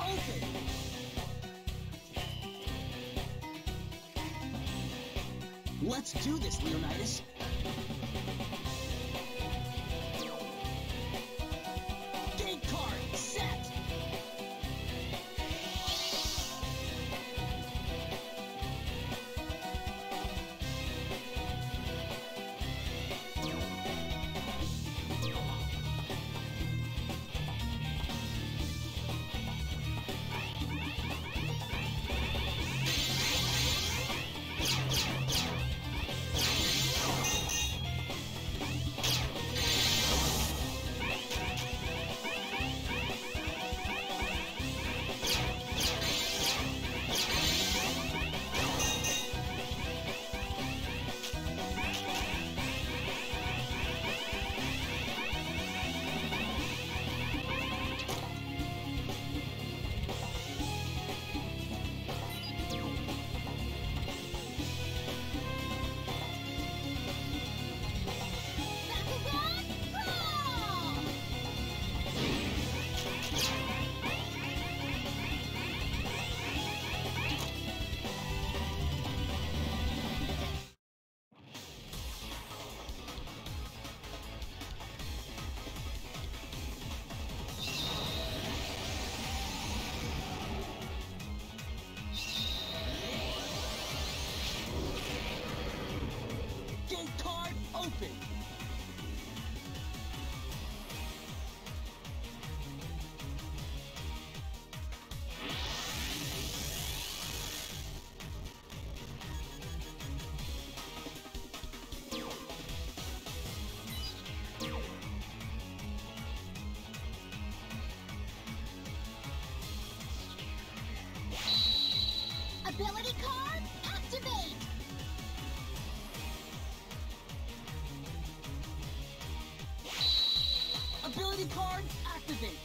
open! Let's do this, Leonidas! Ability card, activate!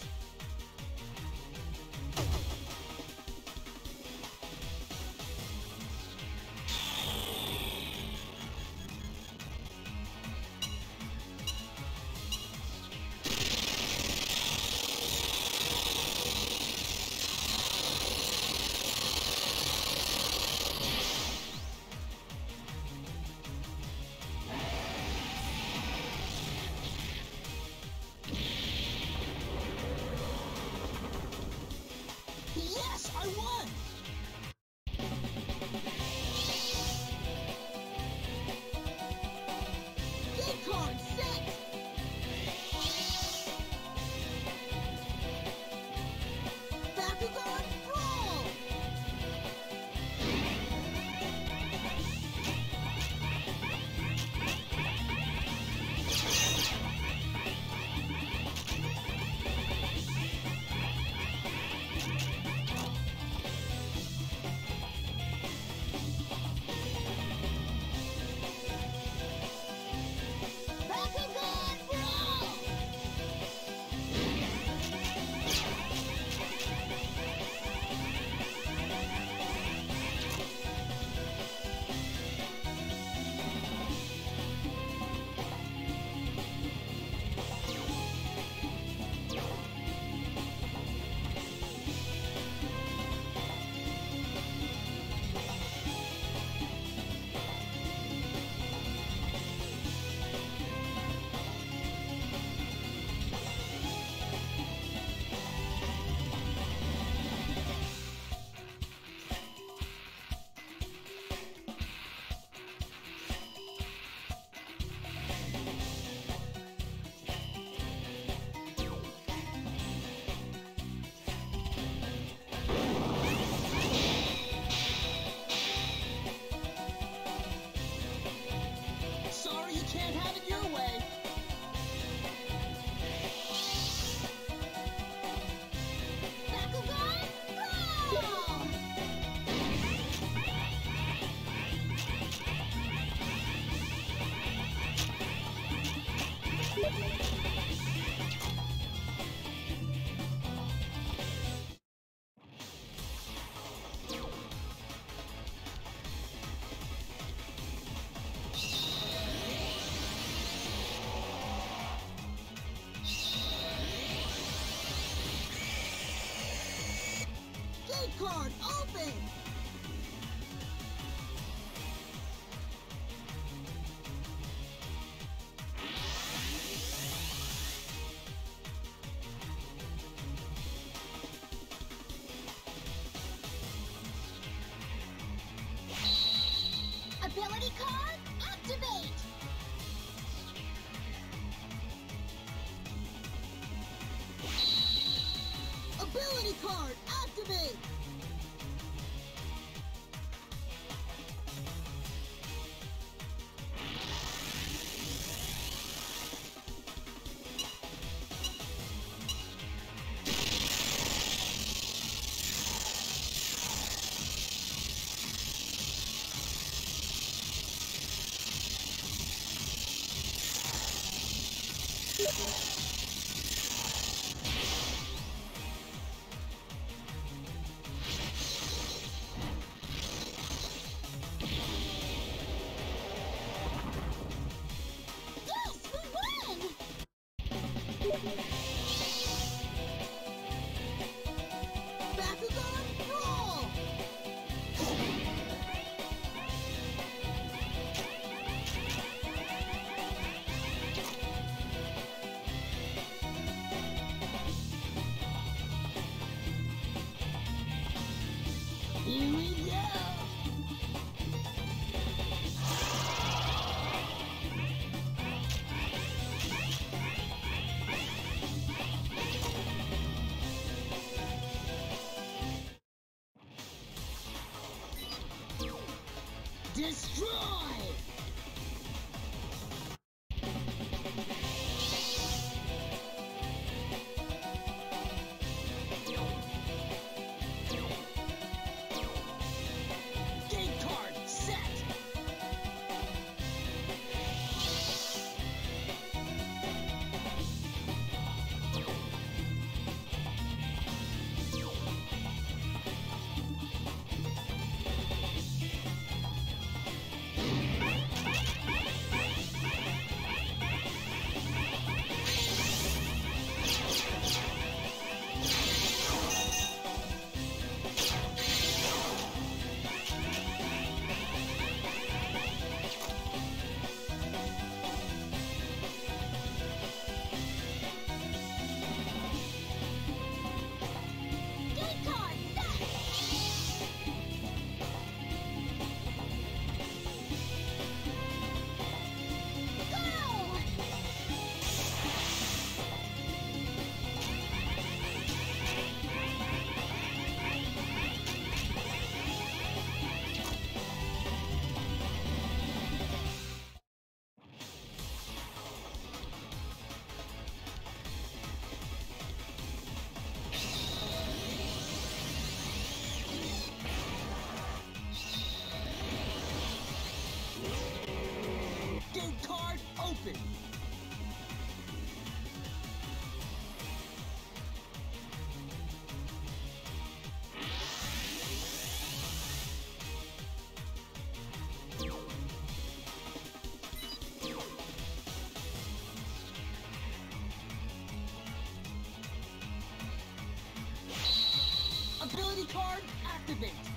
Can't have Gate Ability card, activate! Card activate!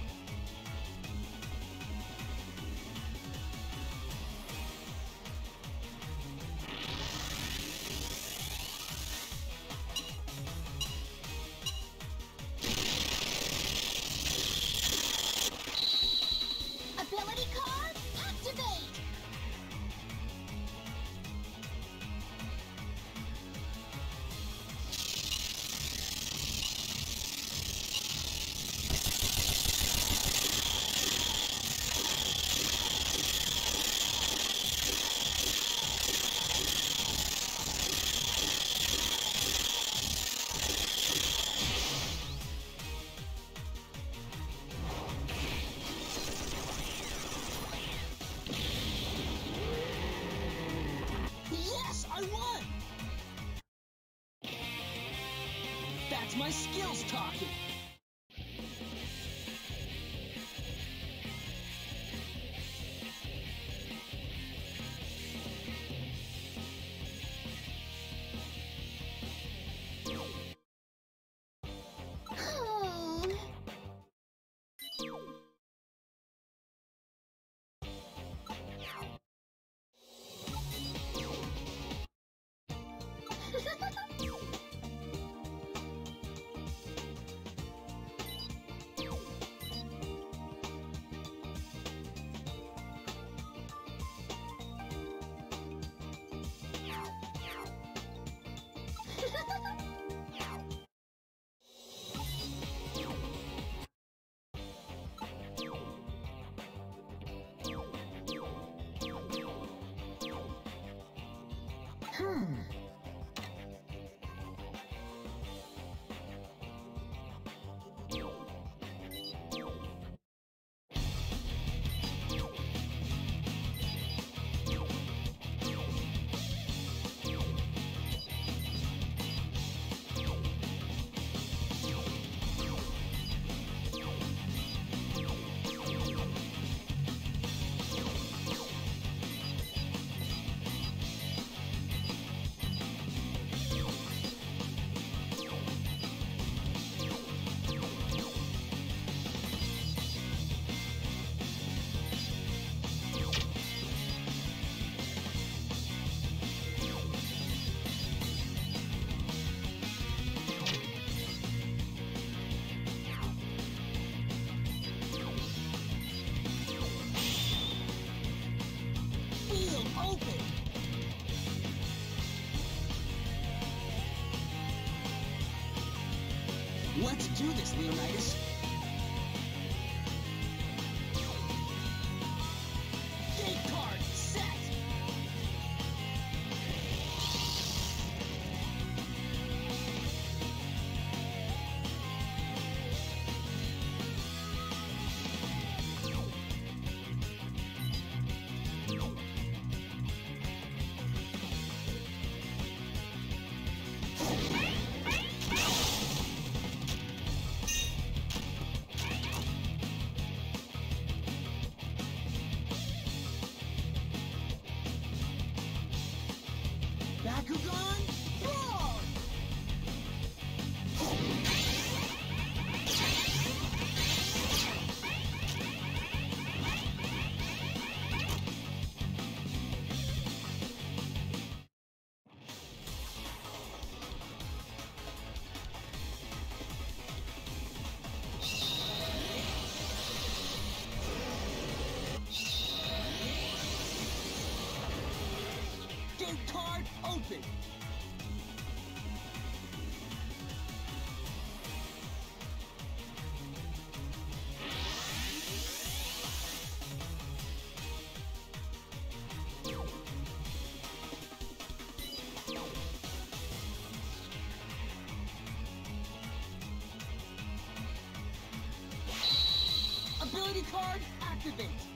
Card, activate!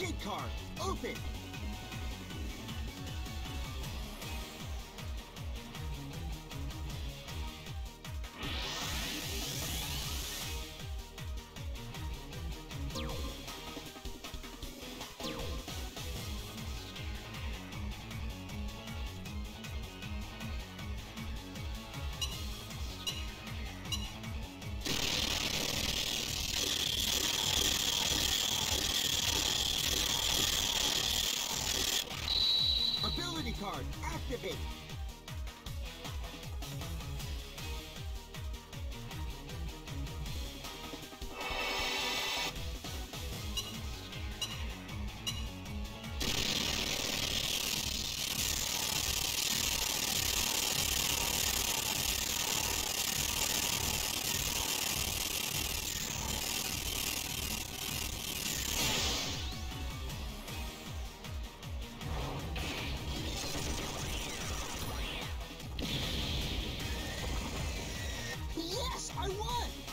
Gate card, open! I won!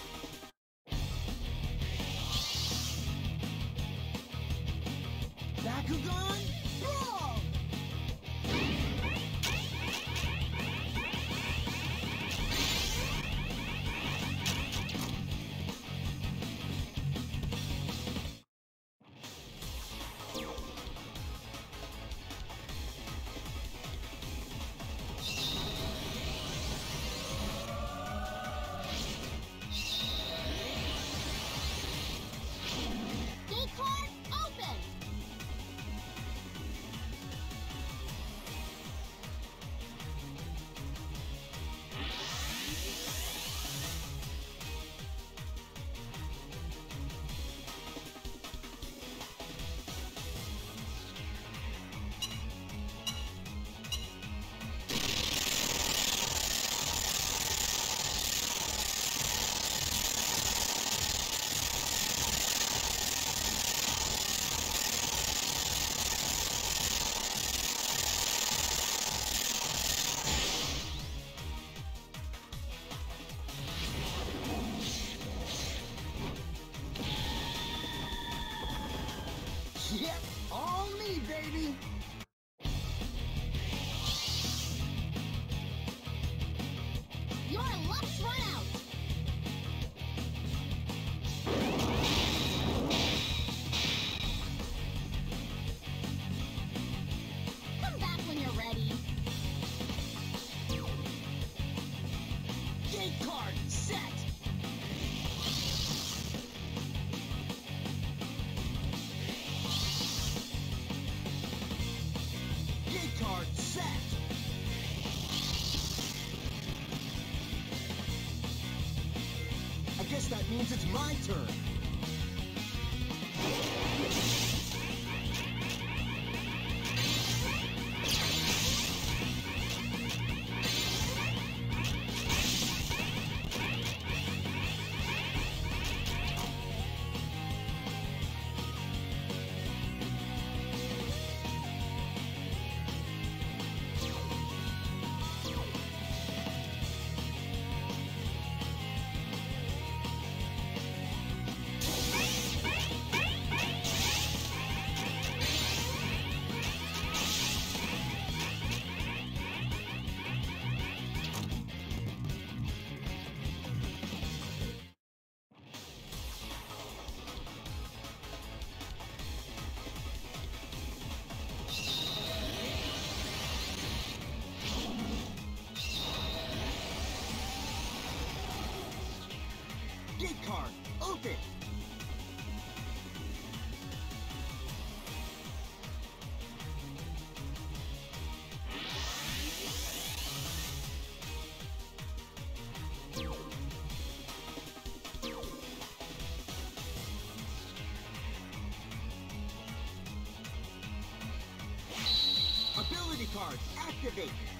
Card, activate!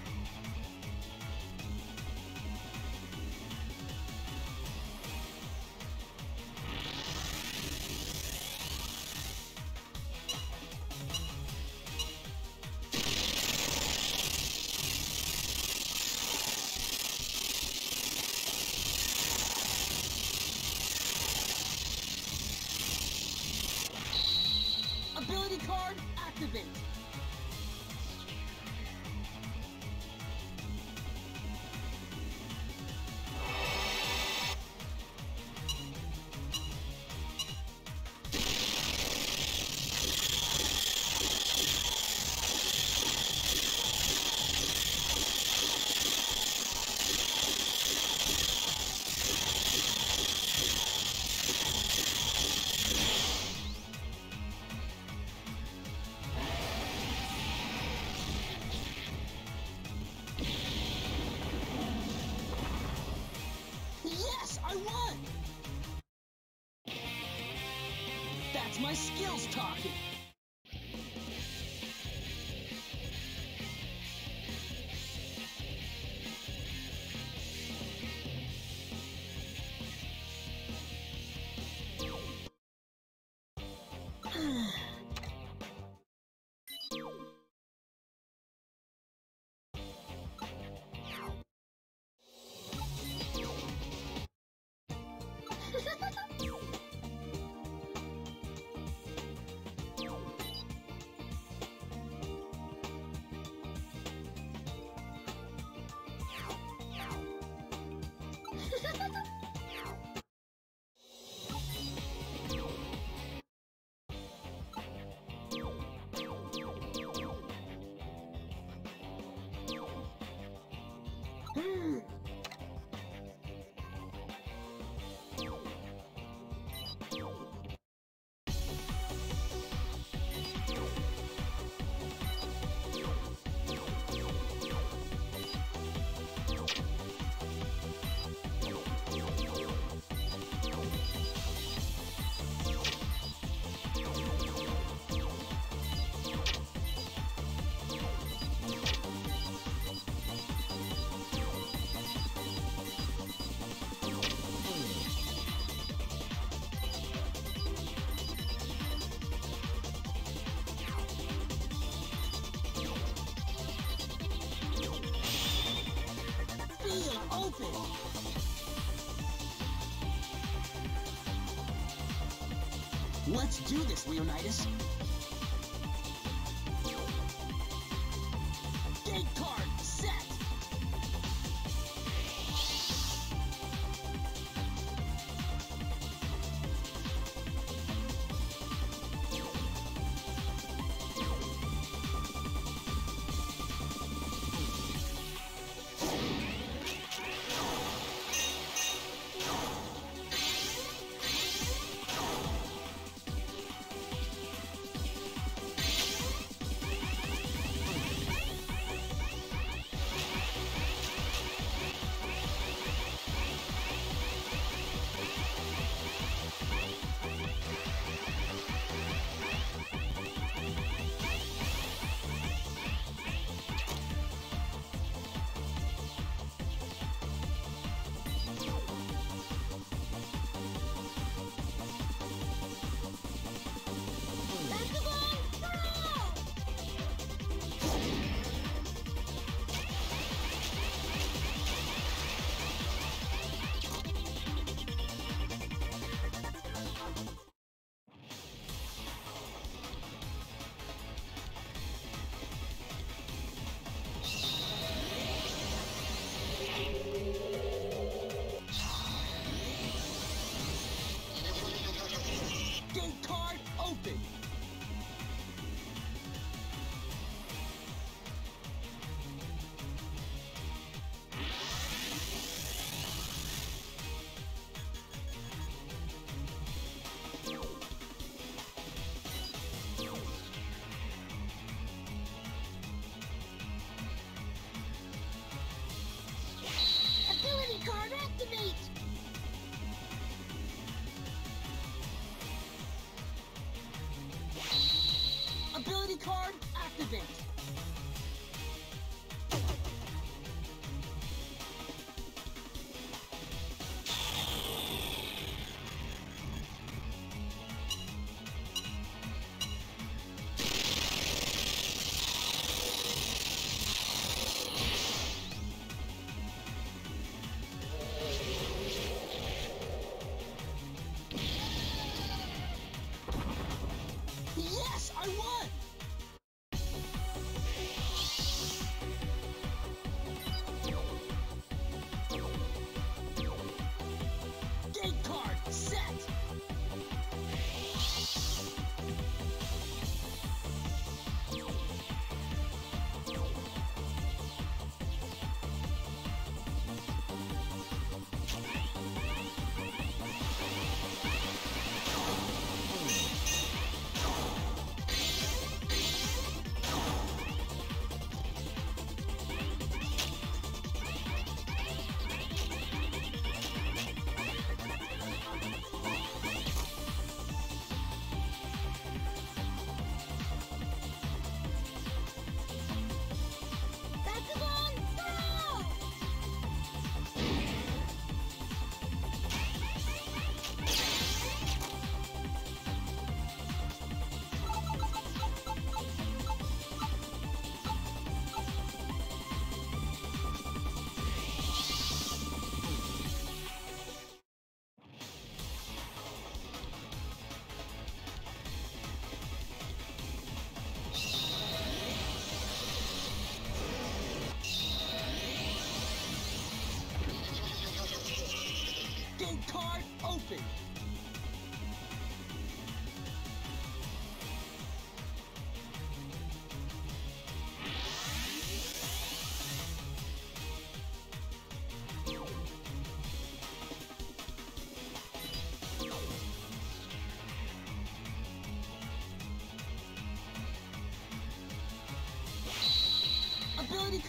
My skills talking. Let's do this, Leonidas.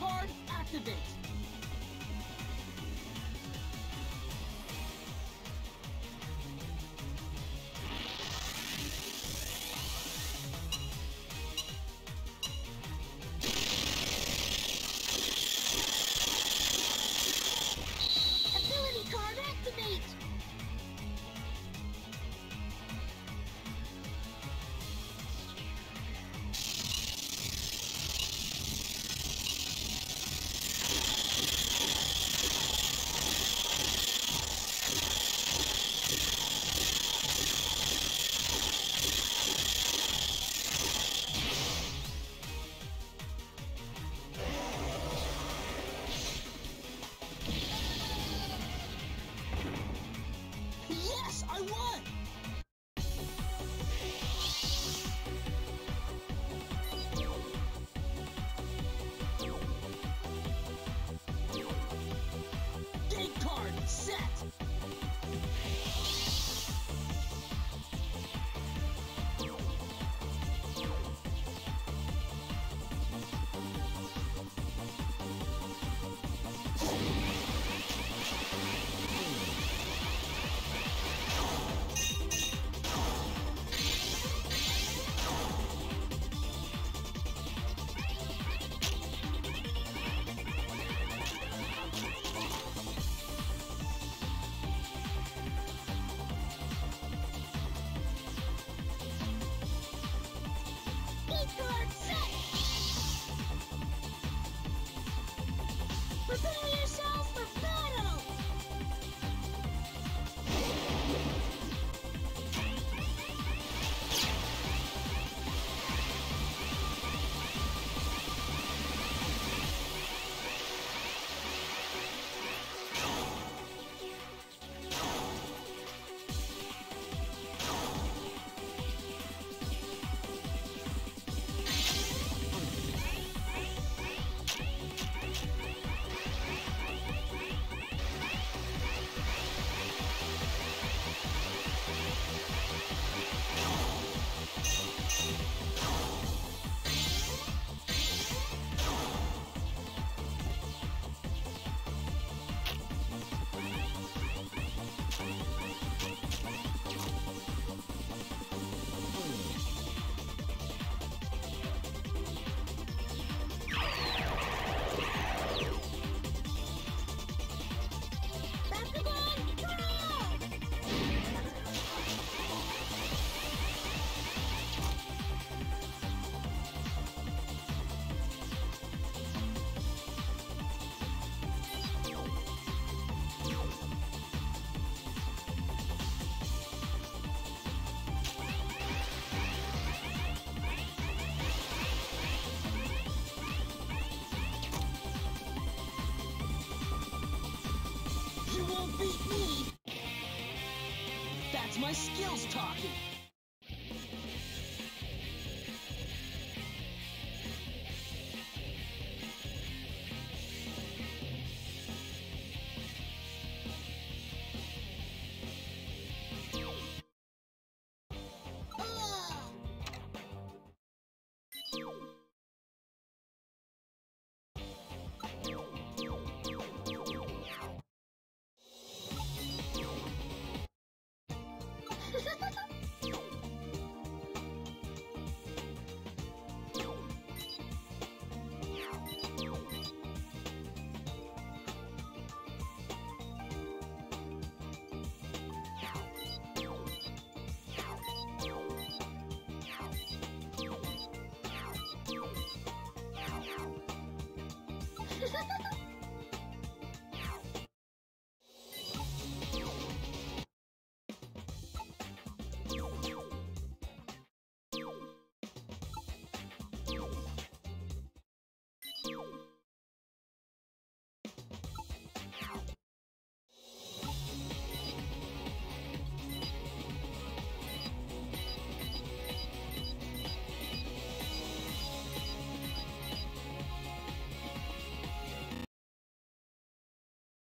Card activate. That's my skills talking!